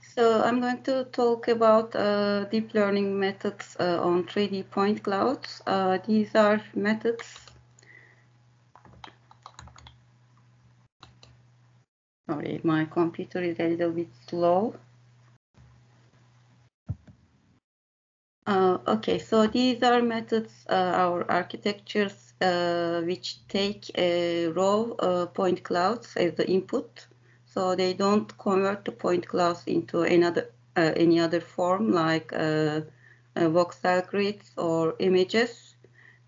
So I'm going to talk about uh, deep learning methods uh, on 3D point clouds. Uh, these are methods. Sorry, my computer is a little bit slow. Uh, okay, so these are methods, uh, our architectures, uh, which take a raw point clouds as the input so they don't convert the point clouds into another uh, any other form like uh, uh, voxel grids or images.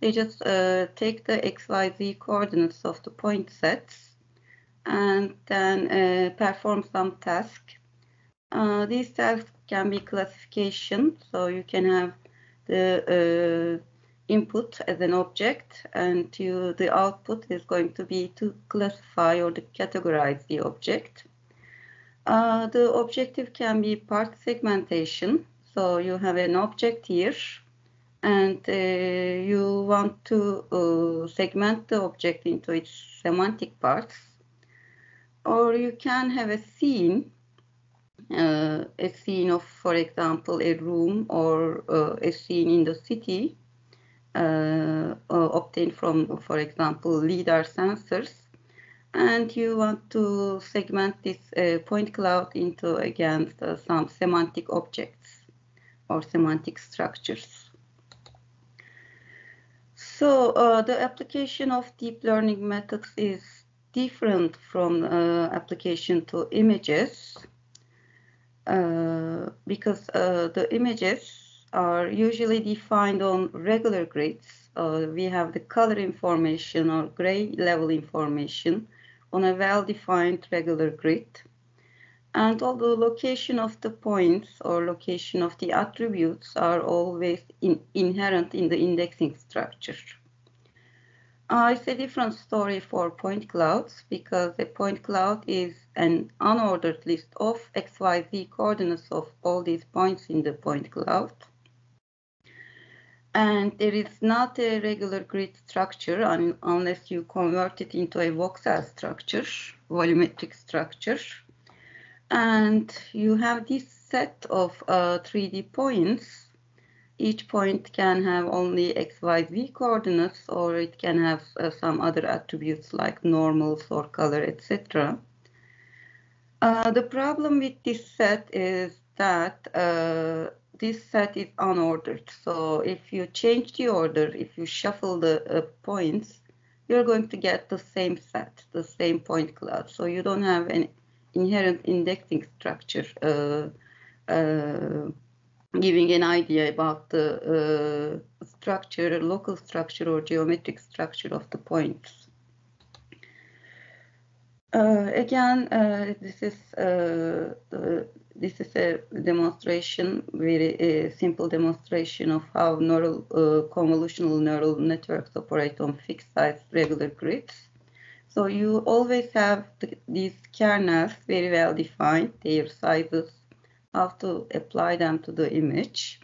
They just uh, take the XYZ coordinates of the point sets and then uh, perform some task. Uh, these tasks can be classification, so you can have the input as an object and the output is going to be to classify or to categorize the object. Uh, the objective can be part segmentation. So you have an object here and uh, you want to uh, segment the object into its semantic parts. Or you can have a scene, uh, a scene of, for example, a room or uh, a scene in the city obtained from, for example, LIDAR sensors. And you want to segment this uh, point cloud into, again, some semantic objects or semantic structures. So uh, the application of deep learning methods is different from uh, application to images uh, because uh, the images are usually defined on regular grids. Uh, we have the color information or gray level information on a well-defined regular grid. And all the location of the points or location of the attributes are always in, inherent in the indexing structure. Uh, it's a different story for point clouds because a point cloud is an unordered list of XYZ coordinates of all these points in the point cloud and there is not a regular grid structure un unless you convert it into a voxel structure, volumetric structure. And you have this set of uh, 3D points. Each point can have only x, y, z coordinates, or it can have uh, some other attributes like normals or color, etc. Uh, the problem with this set is that uh, this set is unordered. So if you change the order, if you shuffle the uh, points, you're going to get the same set, the same point cloud. So you don't have an inherent indexing structure uh, uh, giving an idea about the uh, structure, local structure or geometric structure of the points. Uh, again, uh, this is the this is a demonstration, very simple demonstration of how neural uh, convolutional neural networks operate on fixed size regular grids. So you always have the, these kernels very well defined, their sizes, how to apply them to the image.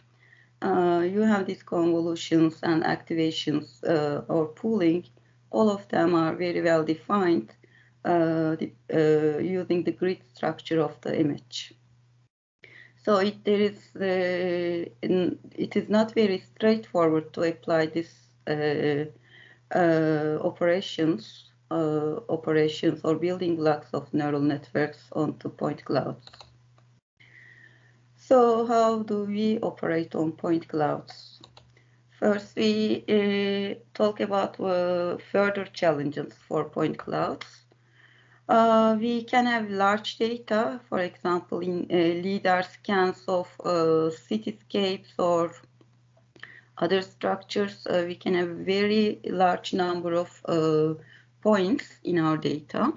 Uh, you have these convolutions and activations uh, or pooling. All of them are very well defined uh, the, uh, using the grid structure of the image. So it, there is, uh, in, it is not very straightforward to apply these uh, uh, operations, uh, operations or building blocks of neural networks onto point clouds. So how do we operate on point clouds? First, we uh, talk about uh, further challenges for point clouds. Uh, we can have large data, for example, in uh, LIDAR scans of uh, cityscapes or other structures. Uh, we can have very large number of uh, points in our data.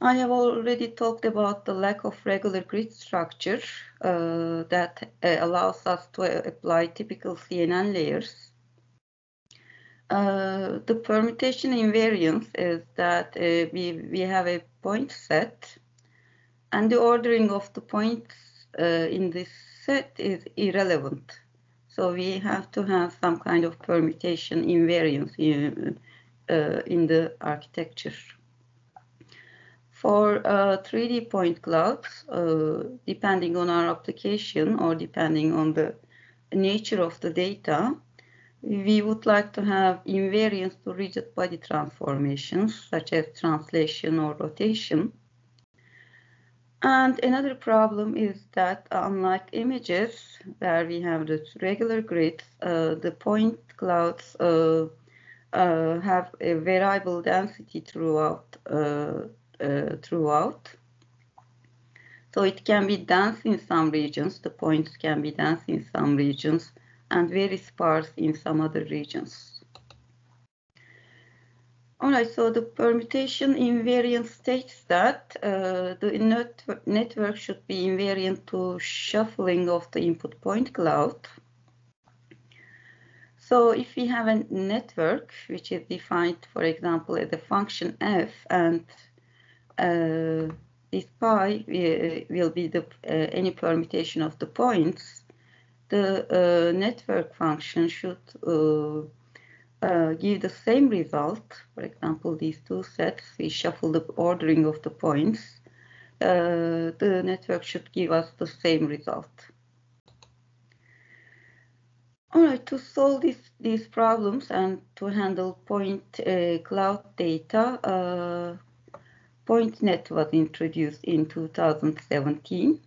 I have already talked about the lack of regular grid structure uh, that allows us to apply typical CNN layers uh, the permutation invariance is that uh, we, we have a point set and the ordering of the points uh, in this set is irrelevant. So we have to have some kind of permutation invariance in, uh, in the architecture. For uh, 3D point clouds, uh, depending on our application or depending on the nature of the data, we would like to have invariance to rigid body transformations, such as translation or rotation. And another problem is that unlike images, where we have the regular grids, uh, the point clouds uh, uh, have a variable density throughout. Uh, uh, throughout. So it can be dense in some regions, the points can be dense in some regions, and very sparse in some other regions. All right, so the permutation invariant states that uh, the net network should be invariant to shuffling of the input point cloud. So if we have a network which is defined, for example, as a function f, and uh, this pi will be the uh, any permutation of the points, the uh, network function should uh, uh, give the same result. For example, these two sets, we shuffle the ordering of the points. The network should give us the same result. All right, to solve this, these problems and to handle point uh, cloud data, uh, PointNet was introduced in 2017.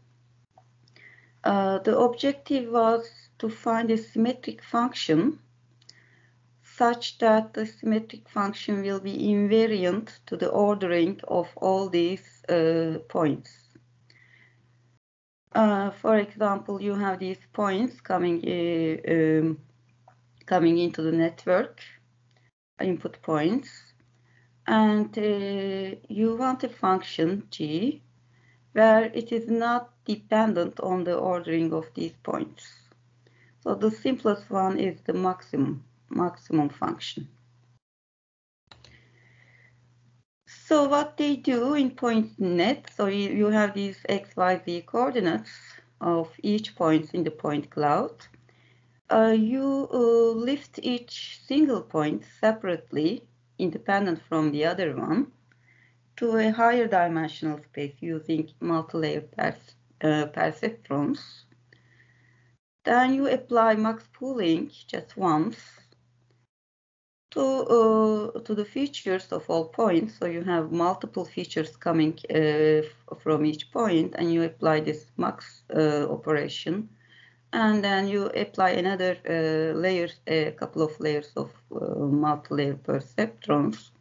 Uh, the objective was to find a symmetric function such that the symmetric function will be invariant to the ordering of all these uh, points. Uh, for example, you have these points coming uh, um, coming into the network, input points, and uh, you want a function g where it is not dependent on the ordering of these points. So the simplest one is the maximum, maximum function. So what they do in PointNet, so you, have these x, y, z coordinates of each point in the point cloud. Uh, you uh, lift each single point separately, independent from the other one, to a higher dimensional space using multi-layer pers uh, perceptrons. Then you apply max pooling just once to, uh, to the features of all points. So you have multiple features coming uh, from each point and you apply this max uh, operation. And then you apply another uh, layer, a couple of layers of uh, multi-layer perceptrons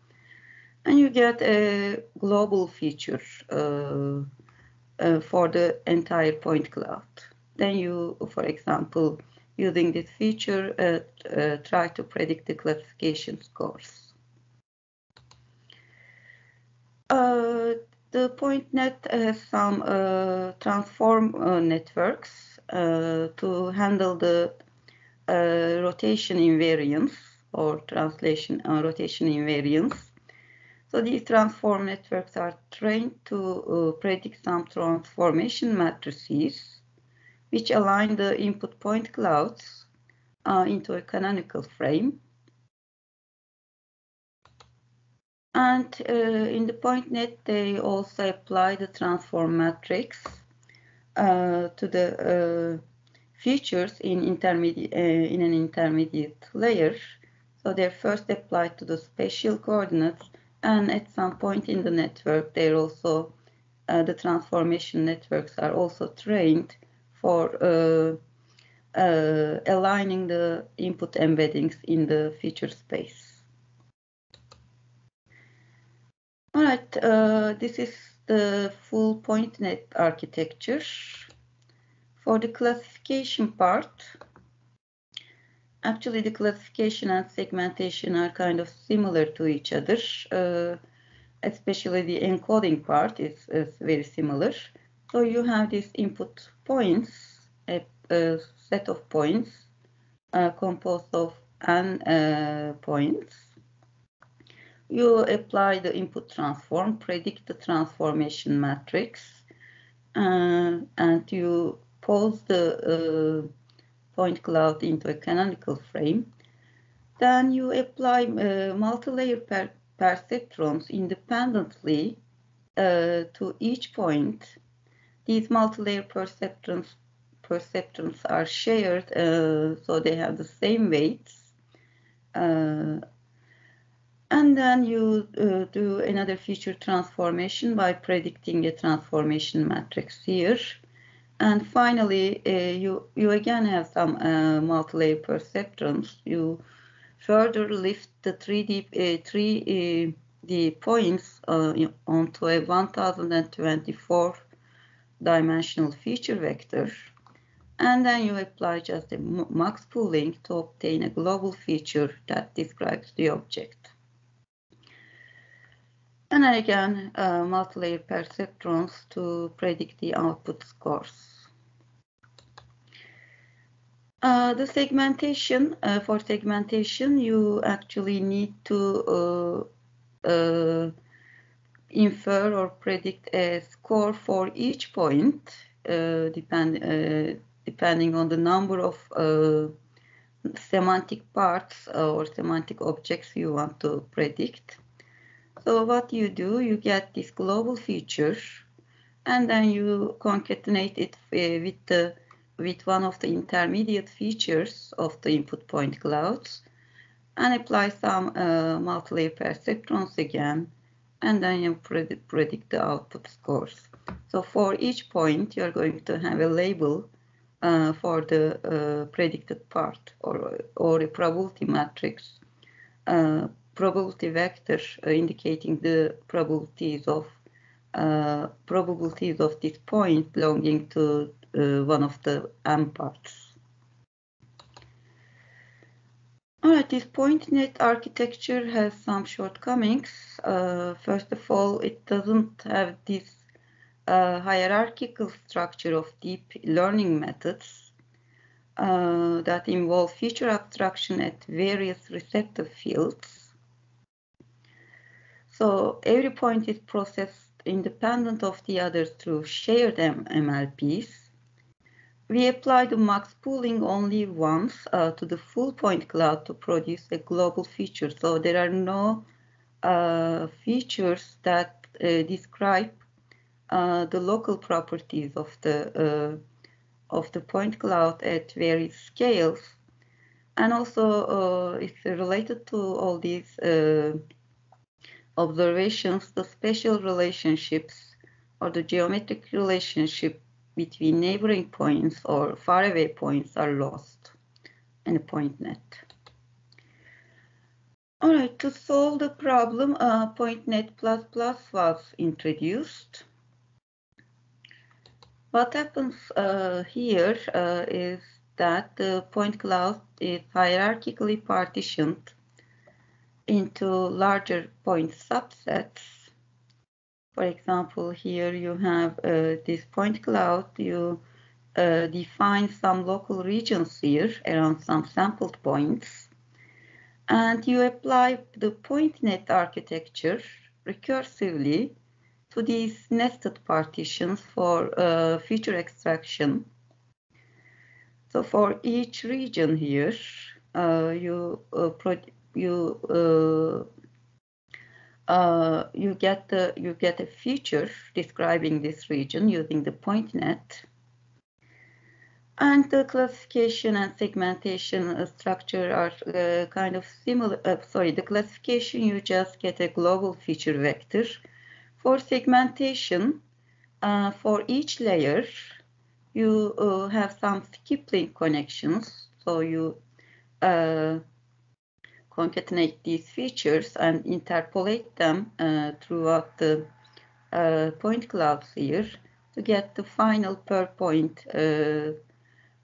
and you get a global feature uh, uh, for the entire point cloud. Then you, for example, using this feature, uh, uh try to predict the classification scores. Uh, the PointNet has some uh, transform networks to handle the rotation invariance or translation rotation invariance so these transform networks are trained to uh, predict some transformation matrices which align the input point clouds uh, into a canonical frame. And uh, in the PointNet, they also apply the transform matrix uh, to the uh, features in, uh, in an intermediate layer. So they're first applied to the spatial coordinates and at some point in the network, they're also uh, the transformation networks are also trained for uh, uh, aligning the input embeddings in the feature space. All right, uh, this is the full PointNet architecture. For the classification part, actually the classification and segmentation are kind of similar to each other. Uh, especially the encoding part is, is, very similar. So you have these input points, a, a set of points uh, composed of n uh, points. You apply the input transform, predict the transformation matrix, uh, and you pose the uh, point cloud into a canonical frame. Then you apply uh, multi-layer per perceptrons independently uh, to each point, these multi-layer perceptrons perceptrons are shared, uh, so they have the same weights. Uh, and then you uh, do another feature transformation by predicting a transformation matrix here. And finally, uh, you, you again have some uh, multi-layer perceptrons. You further lift the 3D, 3D uh, points uh, onto a 1024 dimensional feature vector. And then you apply just a max pooling to obtain a global feature that describes the object. And again, uh, multi-layer perceptrons to predict the output scores. Uh, the segmentation, uh, for segmentation, you actually need to uh, uh, infer or predict a score for each point, uh, depend, depending on the number of semantic parts or semantic objects you want to predict. So what you do, you get this global feature and then you concatenate it uh, with the with one of the intermediate features of the input point clouds and apply some uh, multi-layer perceptrons again and then you predict, predict the output scores. So for each point you're going to have a label uh, for the uh, predicted part or, or a probability matrix uh, probability vector uh, indicating the probabilities of uh, probabilities of this point belonging to uh, one of the m parts. All right, this PointNet architecture has some shortcomings. Uh, first of all, it doesn't have this uh, hierarchical structure of deep learning methods uh, that involve feature abstraction at various receptive fields. So every point is processed independent of the others through shared MLPs. We apply the max pooling only once uh, to the full point cloud to produce a global feature. So there are no uh, features that uh, describe uh, the local properties of the uh, of the point cloud at various scales. And also uh, it's related to all these observations, the spatial relationships or the geometric relationship between neighboring points or faraway points are lost in a PointNet. All right, to solve the problem, uh, PointNet++ was introduced. What happens uh, here uh, is that the point cloud is hierarchically partitioned into larger point subsets. For example, here you have uh, this point cloud. You uh, define some local regions here around some sampled points. And you apply the PointNet architecture recursively to these nested partitions for uh, feature extraction. So for each region here, uh, you uh, you uh, uh, you get the you get a feature describing this region using the PointNet and the classification and segmentation uh, structure are uh, kind of similar uh, sorry the classification you just get a global feature vector for segmentation uh, for each layer you have some skip link connections. So you concatenate these features and interpolate them uh, throughout the uh, point clouds here to get the final per point uh,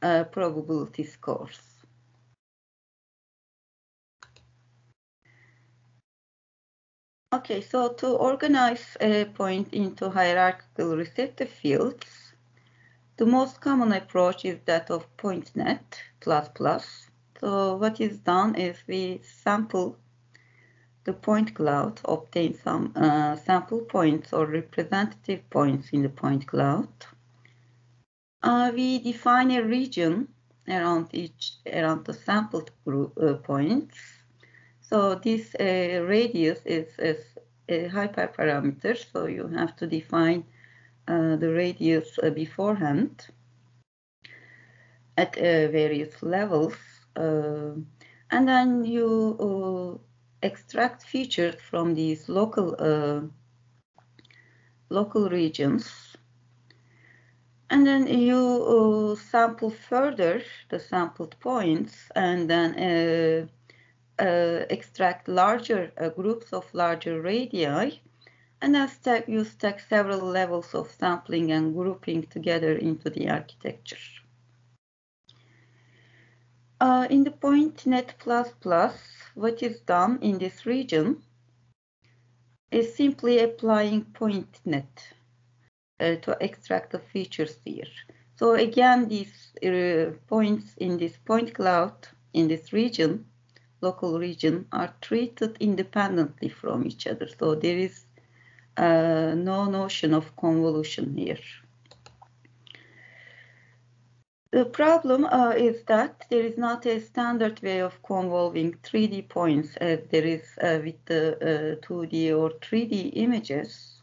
uh probability scores. Okay, so to organize a point into hierarchical receptive fields, the most common approach is that of PointNet++, so what is done is we sample the point cloud, obtain some uh, sample points or representative points in the point cloud. Uh, we define a region around each around the sampled group uh, points. So this uh, radius is, is a hyperparameter, so you have to define uh, the radius uh, beforehand at various levels. Uh, and then you uh, extract features from these local local regions and then you uh, sample further the sampled points and then uh, uh, extract larger uh, groups of larger radii and then stack, you stack several levels of sampling and grouping together into the architecture. Uh, in the PointNet++, what is done in this region is simply applying PointNet uh, to extract the features here. So again, these uh, points in this point cloud in this region, local region, are treated independently from each other. So there is uh, no notion of convolution here. The problem uh, is that there is not a standard way of convolving 3D points as there is uh, with the 2D or 3D images.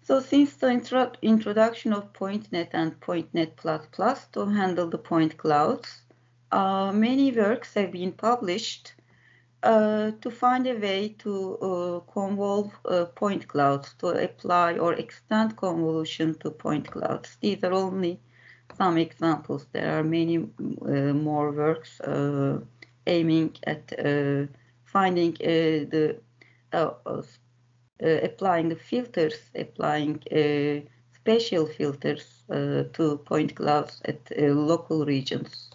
So since the intro introduction of PointNet and PointNet++ to handle the point clouds, uh, many works have been published uh, to find a way to uh, convolve uh, point clouds, to apply or extend convolution to point clouds. These are only some examples. There are many uh, more works uh, aiming at finding the uh, applying the filters, applying uh, spatial filters uh, to point clouds at local regions.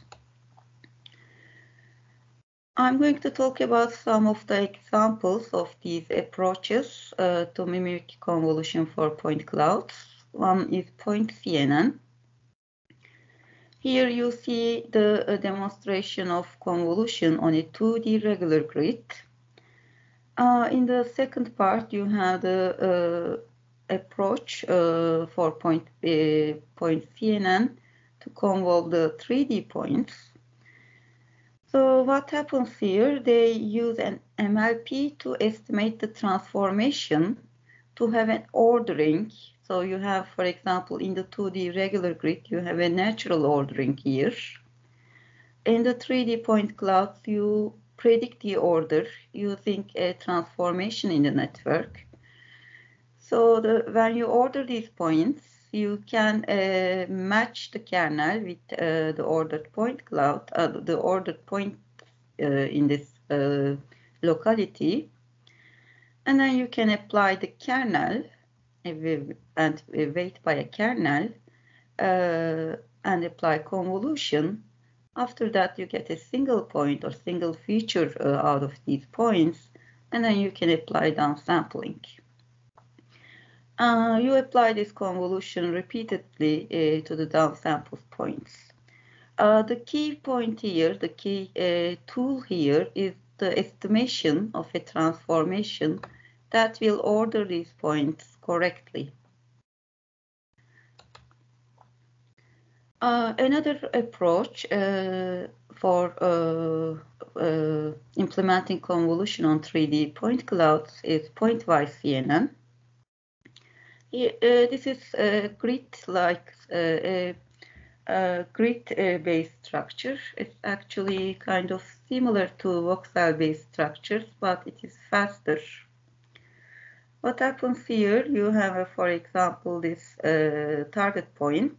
I'm going to talk about some of the examples of these approaches uh, to mimic convolution for point clouds. One is PointCNN. Here you see the uh, demonstration of convolution on a 2D regular grid. Uh, in the second part, you have the uh, approach uh, for point, uh, PointCNN to convolve the 3D points. So what happens here, they use an MLP to estimate the transformation to have an ordering. So you have, for example, in the 2D regular grid, you have a natural ordering here. In the 3D point clouds, you predict the order using a transformation in the network. So the, when you order these points, you can uh, match the kernel with uh, the ordered point cloud, uh, the ordered point uh, in this uh, locality. And then you can apply the kernel and we weight by a kernel uh, and apply convolution after that, you get a single point or single feature uh, out of these points, and then you can apply downsampling. Uh, you apply this convolution repeatedly uh, to the downsampled points. Uh, the key point here, the key uh, tool here is the estimation of a transformation that will order these points correctly. Uh, another approach uh, for uh, uh implementing convolution on 3D point clouds is pointwise CNN. Uh, this is a grid-like a grid-based structure. It's actually kind of similar to voxel-based structures, but it is faster. What happens here, you have, for example, this target point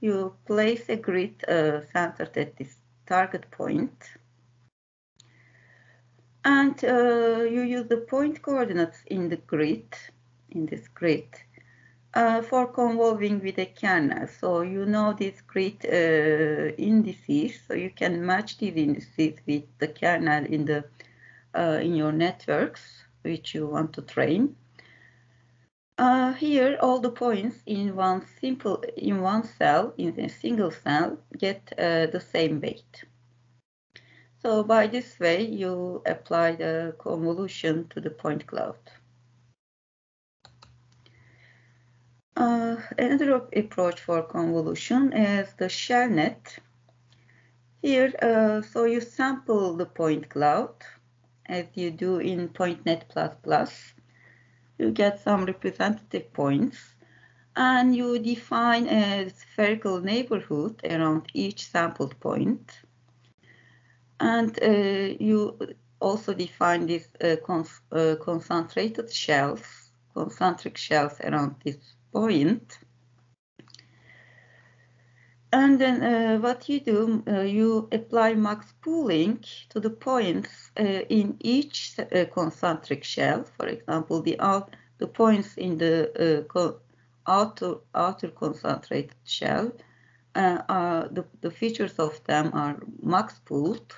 you place a grid uh, centered at this target point. and uh, you use the point coordinates in the grid, in this grid, uh, for convolving with a kernel. So you know these grid uh, indices, so you can match these indices with the kernel in the uh, in your networks which you want to train. Uh, here, all the points in one simple in one cell, in a single cell, get uh, the same weight. So by this way, you apply the convolution to the point cloud. Uh, another approach for convolution is the shellnet. Here, uh, so you sample the point cloud as you do in PointNet++. You get some representative points and you define a spherical neighborhood around each sampled point. And uh, you also define these uh, uh, concentrated shells, concentric shells around this point. And then uh, what you do, uh, you apply max pooling to the points uh, in each uh, concentric shell. For example, the out, the points in the uh, outer outer concentrated shell, uh, are the, the features of them are max pooled.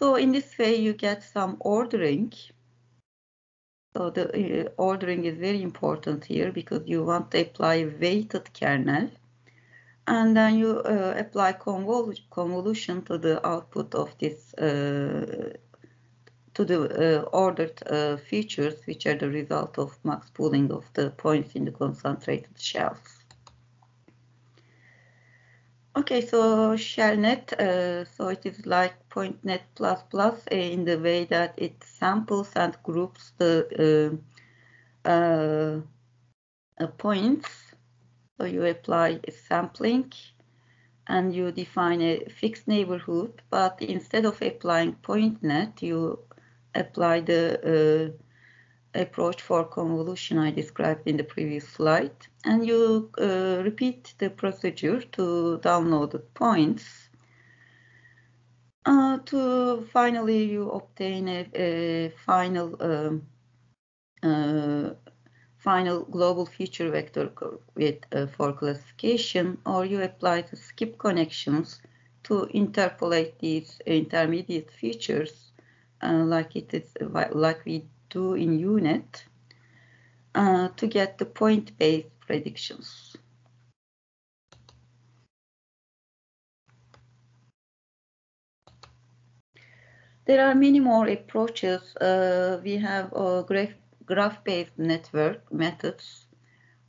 So in this way, you get some ordering. So the ordering is very important here because you want to apply weighted kernel and then you uh, apply convol convolution to the output of this uh, to the uh, ordered uh, features which are the result of max pooling of the points in the concentrated shells. Okay, so shellnet, uh, so it is like PointNet++ uh, in the way that it samples and groups the points so you apply sampling and you define a fixed neighborhood, but instead of applying PointNet, you apply the uh, approach for convolution I described in the previous slide, and you uh, repeat the procedure to download the points. Uh, to finally you obtain a, a final um, uh, final global feature vector with uh, for classification, or you apply the skip connections to interpolate these intermediate features uh, like it is like we do in U-Net uh, to get the point-based predictions. There are many more approaches. Uh, we have a graph graph-based network methods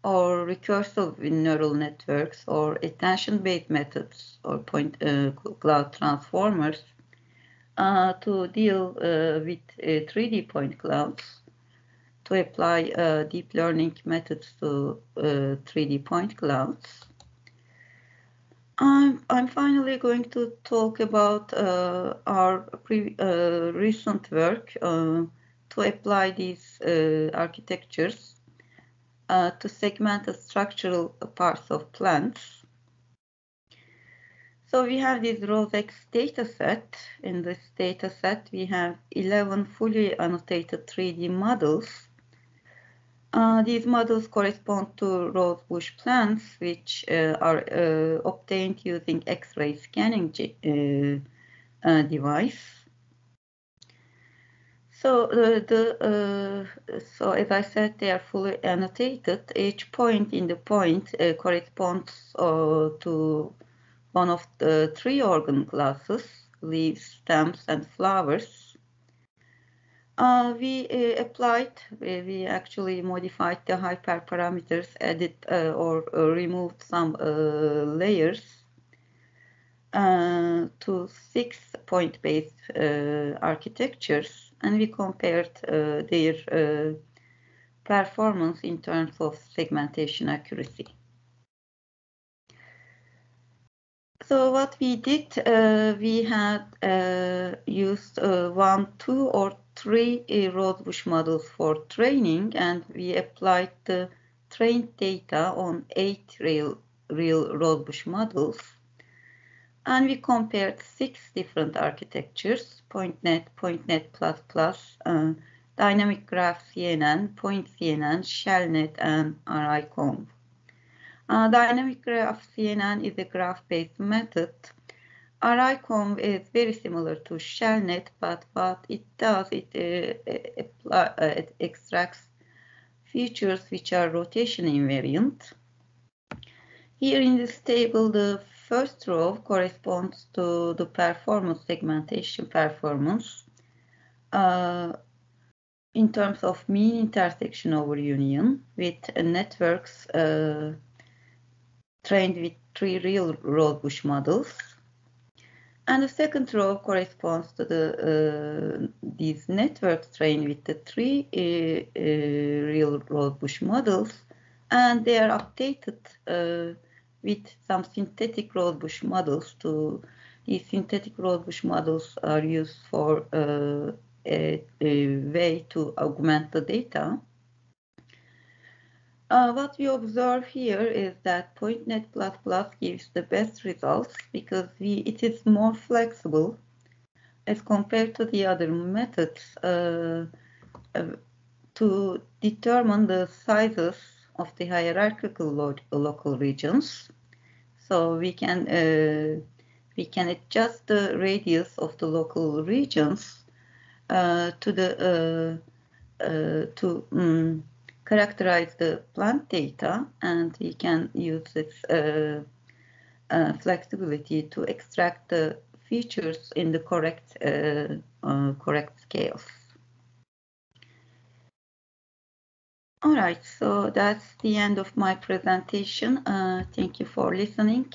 or recursive neural networks or attention-based methods or point uh, cloud transformers uh, to deal uh, with 3D uh, point clouds to apply uh, deep learning methods to 3D uh, point clouds. I'm, I'm finally going to talk about our recent work to apply these uh, architectures uh, to segment the structural parts of plants. So we have this ROSE-X dataset. In this dataset, we have 11 fully annotated 3D models. Uh, these models correspond to rosebush plants, which uh, are uh, obtained using X-ray scanning uh, device. So the uh, so as I said, they are fully annotated. Each point in the point uh, corresponds uh, to one of the three organ classes: leaves, stems, and flowers. Uh, we uh, applied, we actually modified the hyperparameters, added or removed some layers to six point-based architectures and we compared uh, their uh, performance in terms of segmentation accuracy. So what we did, uh, we had uh, used uh, one, two, or three uh, rosebush models for training, and we applied the trained data on eight real, real rosebush models and we compared six different architectures, PointNet, PointNet++, uh, Dynamic Graph CNN, Point CNN, ShellNet, and RIConv. Uh, Dynamic Graph CNN is a graph-based method. RIConv is very similar to ShellNet, but what it does, it, uh, uh, it extracts features which are rotation invariant. Here in this table, the first row corresponds to the performance segmentation performance uh, in terms of mean intersection over union with networks uh, trained with three real road rosebush models. And the second row corresponds to the uh, these networks trained with the three uh, uh, real Rosebush models, and they are updated uh, with some synthetic Rosebush models. To these synthetic Rosebush models are used for uh, a, a way to augment the data. Uh, what we observe here is that PointNet++ gives the best results because we, it is more flexible as compared to the other methods uh, uh, to determine the sizes of the hierarchical lo local regions. So we can uh, we can adjust the radius of the local regions uh, to the uh, to um, characterize the plant data and we can use this uh, uh, flexibility to extract the features in the correct uh, uh correct scales. All right, so that's the end of my presentation. Uh, thank you for listening.